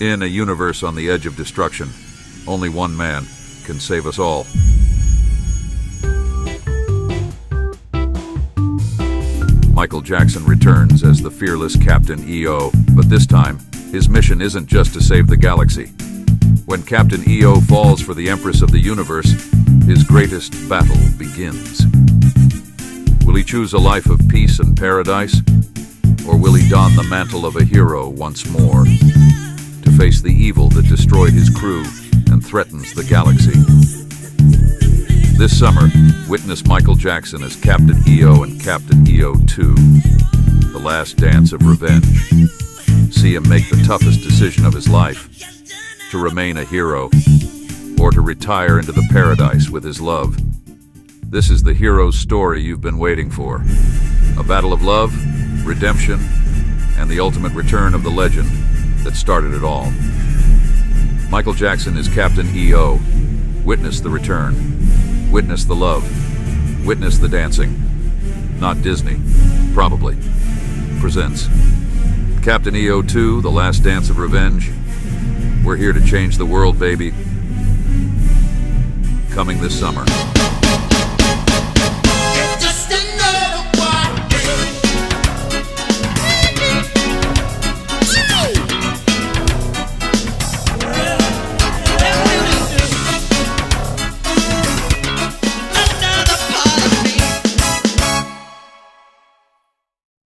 In a universe on the edge of destruction, only one man can save us all. Michael Jackson returns as the fearless Captain EO, but this time, his mission isn't just to save the galaxy. When Captain EO falls for the Empress of the Universe, his greatest battle begins. Will he choose a life of peace and paradise? Or will he don the mantle of a hero once more face the evil that destroyed his crew and threatens the galaxy? This summer, witness Michael Jackson as Captain EO and Captain EO 2, The Last Dance of Revenge. See him make the toughest decision of his life, to remain a hero, or to retire into the paradise with his love. This is the hero's story you've been waiting for. A battle of love, redemption, and the ultimate return of the legend that started it all. Michael Jackson is Captain EO. Witness the return. Witness the love. Witness the dancing. Not Disney. Probably. Presents Captain EO 2, The Last Dance of Revenge. We're here to change the world, baby. Coming this summer.